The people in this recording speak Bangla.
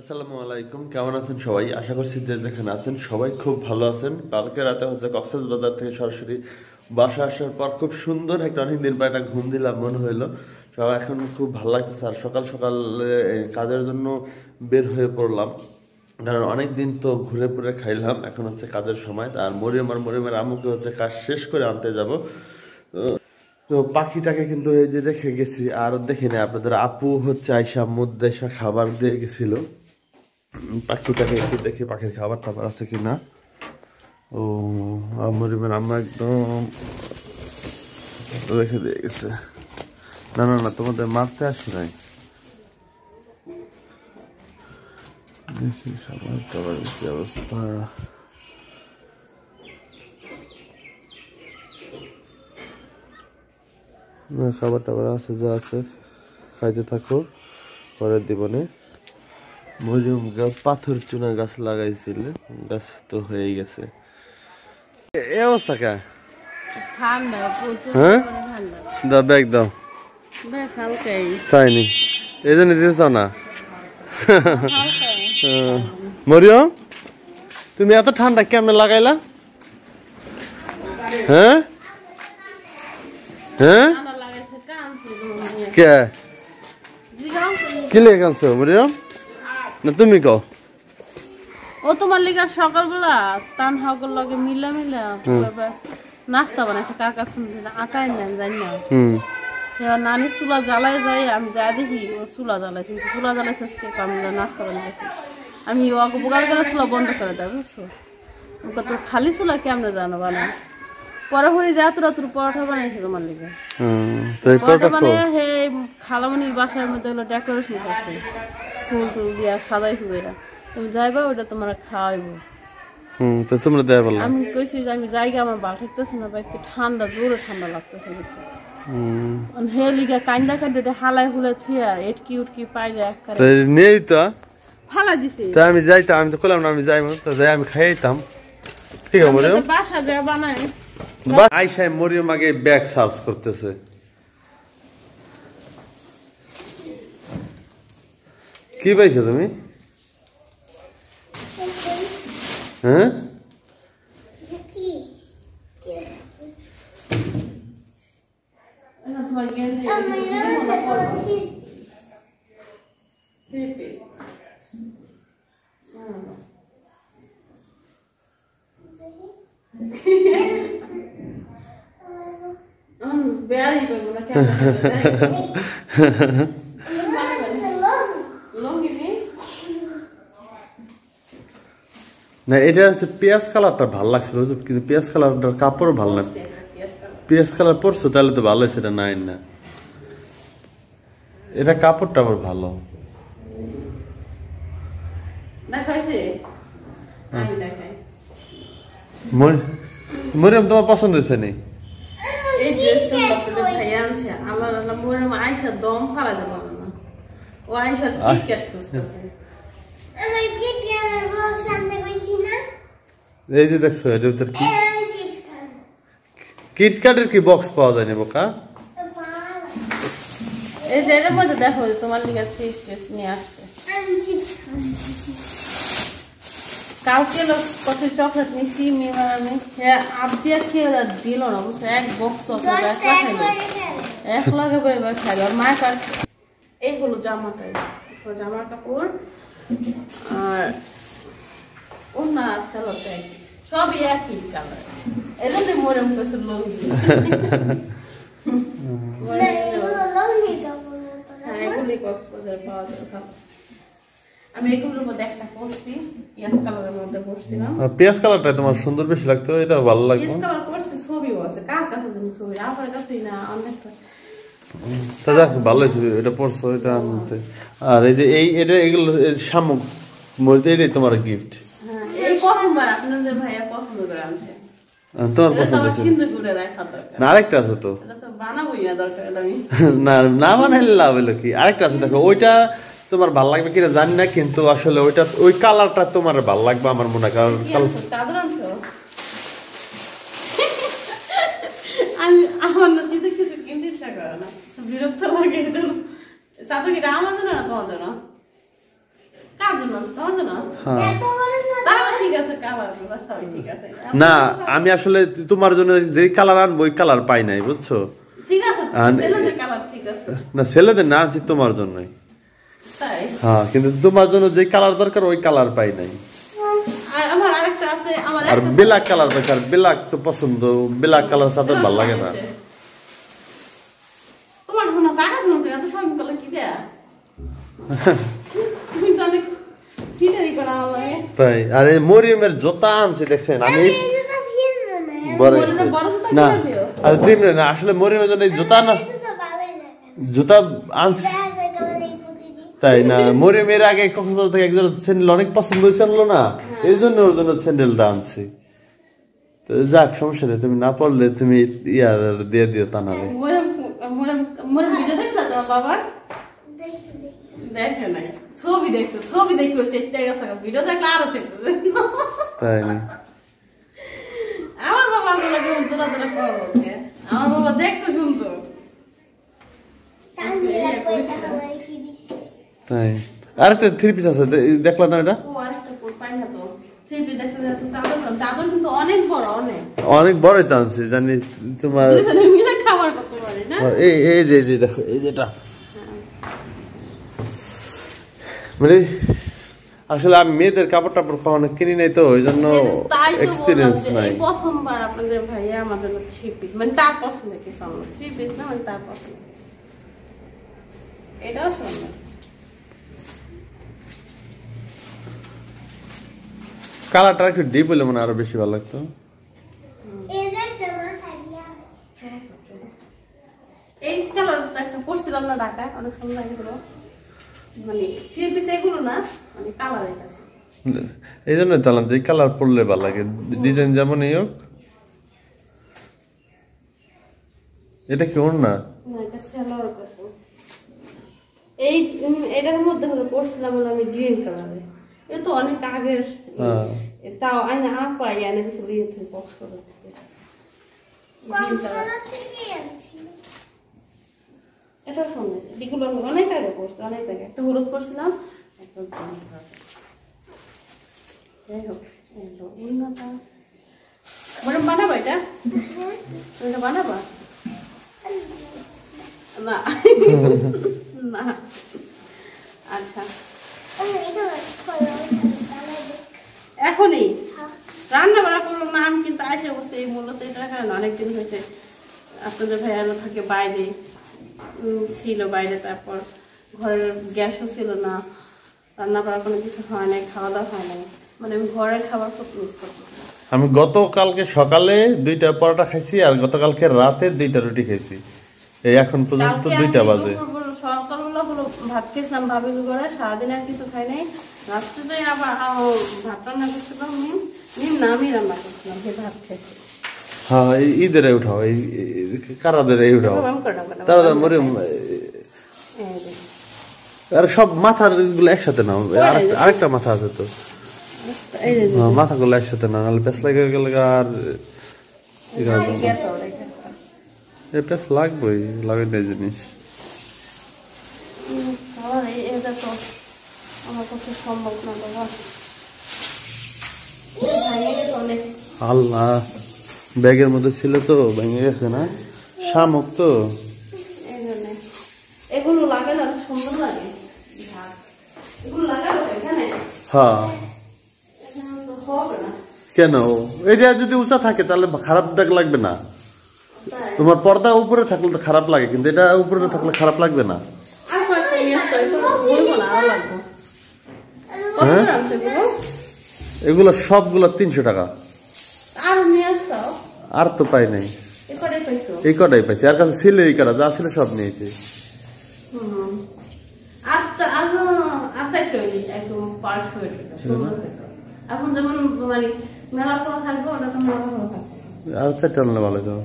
আসসালামু আলাইকুম, কেমন আছেন সবাই? আশা করছি যে যেখানে আছেন সবাই খুব ভালো আছেন। কালকে রাতে হচ্ছে কক্সেস বাজার থেকে সরাসরি বাসা আসার পর খুব সুন্দর একটা অনেক দিন পর একটা ঘুম দিলাম, মনে হইল। সবাই এখন খুব ভালো লাগতেছে আর সকাল সকাল কাজের জন্য বের হয়ে পড়লাম। কারণ অনেক দিন তো ঘুরে পুরে খাইলাম, এখন হচ্ছে কাজের সময়। আর মরিয়ম আর মরিয়মের আমুকে হচ্ছে কাজ শেষ করে আনতে যাব। তো পাখিটাকে কিন্তু এই যে রেখে গেছি, আর দেখিনি আপনাদের আপু হচ্ছে আইসা মুদ্দেশা খাবার দিয়ে গেছিল। পাখিটাকে একটু দেখি পাখির খাবার টাবার আছে কিনা ও মরিমের আম্মা একদম রেখে দিয়ে গেছে না না না তোমাদের মারতে আসি নাই দেখি খাবার টাবার কি অবস্থা না খাবার টাবার আছে যা আছে খাইতে থাকো পরের দিবনে মরিয়ম গাছ পাথর চুনা গাছ লাগাইছিল গাছ তো হয়ে গেছে। এ- অবস্থা কা? হ্যাঁ? দাও ব্যাগ দাও। তাই নি? এই জন্য দিতে চাও না? তুমি এত ঠান্ডা কেমনে লাগাইলা? হ্যাঁ? হ্যাঁ? কে? কি লেগে কানছো মরিয়ম? না তুমি কও। ও তোমার লিগা সকালবেলা তান হাগর লগে মিলা মিলা বাবা নাস্তা বানাইছে কার কাছ থেকে আটাই নেন জানি না। নানি চুলা জ্বালাই যাই আমি যা দেখি ও চুলা জ্বালাইছে কিন্তু চুলা জ্বালাইছে আজকে আমি নাস্তা বানাইছি আমি ওকে বোকাল গেলে চুলা বন্ধ করে দেয় বুঝছ? ওকে তো খালি চুলা কেমনে জানো বানায় পরে হয়ে যায় এত রাত্র পরোটা বানাইছে তোমার লিগে। পরোটা মানে হে খালামনির বাসার মধ্যে হলো ডেকোরেশন করছে। ফুল টুল দিয়া সুজাইরা তুমি যাইবা ওটা তোমার খাওয়াইবো। হুম তো তোমরা দেয়া বললাম আমি কইছি যে আমি জায়গা আমার ভালো থাকতেছে না বা একটু ঠান্ডা জোরে ঠান্ডা লাগতেছে? হুম। কান্দা কান্দা এটা হালাই হুলে থিয়া এটকি উটকি পাইলে একবারে নেই তো? ফালা দিছে। তা আমি যাইতাম আমি তো না আমি তো যাই আমি খাইতাম। ঠিক আছে মরিয়ম তো বাসা যা বানায়। আইসাই মরিয়ম আগে ব্যাগ সার্চ করতেছে। কি পাইছো তুমি হ্যাঁ না, তোমার গেঞ্জি দিদি মনে করব সিপি বেয়ারি পাবো না কেমন লঙ্গি নি না এটা হচ্ছে পেঁয়াজ কালারটা ভালো লাগছিল? কিন্তু পেঁয়াজ কালারটার কাপড় ভালো না পেঁয়াজ কালার। পরছো তাহলে তো ভালো সেটা নাই না। এটা কাপড়টা আবার ভালো। মরি- মরিয়ম তোমার পছন্দ হয়েছে নি? ও খুঁজতেছে। আমার বক্স আনতে না এই যে দেখছ এটার ভিতর কি? কিটকাটের কি বক্স পাওয়া যায় না বোকা? এই যে এটার মধ্যে দেখো যে তোমার লিগা চিপস টিপস নিয়ে আসছে। কালকে লোক কত চকলেট নিচ্ছি মেয়ে আমি। হ্যাঁ আপ দিয়ে খেয়ে দিল না বুঝছ এক বক্স চকলেট খেলে এক লাগে এবার খাইলো। আর মায়ের কার এই জামাটাই তো জামার কাপড় আর অন্য সালোয়ারটা একই। সবই একই কালার এই জন্য মরে মুখে লঙ্গি। না এগুলো লঙ্গি কাপড় মতো না। হ্যাঁ এগুলি কক্সবাজারে পাওয়া যায় আমি এগুলোর মধ্যে একটা করছি ইয়াস কালারের মধ্যে করছিলাম আর পেঁয়াজ কালারটা তোমার সুন্দর বেশি লাগতো এটা ভালো লাগতো। ইয়াস কালার করছি ছবিও আছে কার কাছে জানি ছবি? আমার কাছেই না অনেকটা তা। যাক ভালো হয়েছে এটা পড়ছো এটা আনতে। আর এই যে এই এটা এগুলো শামুক বলতে এটাই তোমার গিফট হ্যাঁ আপনাদের ভাইয়া পছন্দ করে আনছে। তোমার পছন্দ না আরেকটা আছে তো। এটা তো বানাবোই না দরকার হলে আমি। না না বানাইলে লাভ হলো কি? আরেকটা আছে দেখো ওইটা তোমার ভালো লাগবে কিনা জানি না কিন্তু আসলে ওইটা ওই কালারটা তোমার ভালো লাগবে আমার মনে হয় কারণ আমার না শীতে কিছু কিনতে ইচ্ছা করে না। বিরক্ত লাগে এই জন্য। চাদর কিটা আমার জন্য না তোমার জন্য? কার জন্য? তোমার জন্য? হ্যাঁ আছে আছে। না আমি আসলে তোমার জন্য যে কালার আনব ওই কালার পাই নাই বুঝছ? আছে আছে। না ছেলেদের না আনছি তোমার জন্যই। হ্যাঁ কিন্তু তোমার জন্য যে কালার দরকার ওই কালার পাই নাই। আর আছে ব্ল্যাক কালার দরকার ব্ল্যাক তো পছন্দ ব্ল্যাক কালার সাথে ভালো লাগে না। করলে কি তুমি তো অনেক তাই। আর মরিয়মের জুতা আনছি দেখছেন? আমি না হয়েছে। আর দিন না আসলে মরিয়মের জন্য এই জুতা না জুতো আনছি তাই না মরিয়মের আগে কক্সবাজার থেকে একজন স্যান্ডেল অনেক পছন্দ হয়েছিল না? এই জন্য ওর জন্য স্যান্ডেলটা আনছি। তো যাক সমস্যা নেই তুমি না পড়লে তুমি ইয়া দিয়ে দিও তা মরিয়ম মরিয়ম মরিয়ম দেখি দেখি। দেখে নাই। ছবি দেখছ ছবি দেখো চেটে গেছে ভিডিও দেখলে আরও চেটে তাই না? আমার বাবা গুলো কেমন জোরা জোরা করব আমার বাবা দেখতে দিছে। তাই। আরেকটা থ্রি পিস আছে দে- দেখলা না এটা? অনেক বড় অনেক। অনেক বড় তো জানি তোমার দুজনে মিলে খাবার করতে পারি না? এই এই এই যে দেখো এই যেটা মানে আসলে আমি মেয়েদের কাপড় টাপড় কখনো কিনি নাই তো ওই জন্য বললাম এক্সপিরিয়েন্স নাই। প্রথমবার আপনাদের ভাইয়া আমার জন্য থ্রি পিস মানে তার পছন্দের কিছু আমার থ্রি পিস না মানে তার পছন্দের কিছু। এটাও সুন্দর। কালারটা একটু ডিপ হলে মনে আরও বেশি ভালো লাগতো। এই কালারটা একটা পরছিলাম না ঢাকায় অনেক লাগছিল। মানে থ্রি পিস এগুলো না মানে কালার এটা এই জন্য তাহলে যে কালার পরলে ভালো লাগে। ডিজাইন যেমন এই হোক। এটা কি ওর না? এই এটার মধ্যে হলো পরছিলাম হলো আমি গ্রিন কালারে এটা তো অনেক আগের। হ্যাঁ। তাও আইনা ইয়ে থেকে। বক্স করে থেকে Green color। কক্সবাজার থেকে আনছি এটা সুন্দর এগুলো আমি অনেক আগে পড়ছি, অনেক আগে। একটা হলুদ পড়ছিলাম, একটা যাই হোক উন্নতা। বানাবা এটা? এটা বানাবা? না। না। আচ্ছা। এটা এখনই? রান্না বান্না করলাম না আমি কিন্তু আসে বসে এই মূলত এটার কারণে অনেকদিন হয়েছে। আপনাদের ভাইয়ারও থাকে বাইরে। ছিল বাইরে তারপর ঘরের গ্যাসও ছিল না রান্না করার কোনো কিছু হয় নাই খাওয়া দাওয়া হয় নাই। মানে আমি ঘরের খাবার খুব মিস করতেছিলাম আমি গতকালকে সকালে দুইটা পরোটা খাইছি আর গতকালকে রাতে দুইটা রুটি খাইছি। এই এখন পর্যন্ত দুইটা বাজে। সকালবেলা হলো ভাত খেয়েছিলাম ভাবি করে সারাদিন আর কিছু খাই নাই। রাত্রিতে আবার ভাত রান্না করছিলাম মিম মিম না আমি রান্না করছিলাম সে ভাত খেয়েছি হ্যাঁ এই ঈদের উঠাও এই কারাদের এই উঠাও। এই যে। আর সব মাথারগুলো একসাথে নাও আরেকটা- আরেকটা মাথা আছে তো। হ্যাঁ, মাথাগুলো একসাথে না নাহলে পেস লাগে গেলে আর এই পেস লাগবেই জিনিস। সম্ভব না অনেক। আল্লাহ। ব্যাগের মধ্যে ছিল তো ভেঙে গেছে না? শামুক তো। হ্যাঁ। কেন? এটা যদি উঁচা থাকে তাহলে খারাপ দেখ লাগবে না। তোমার পর্দা উপরে থাকলে তো খারাপ লাগে কিন্তু এটা উপরে থাকলে খারাপ লাগবে না। এগুলো? সবগুলো তিনশো টাকা। আরও। আর তো পাই নাই। এই কটাই পাইছি। আর কাছে ছিল এই কটা যা ছিল সব নিয়েছি। আচ্ছা আর আচ্ছা। এখন যেমন মানে আর চারটা ভালো যাও।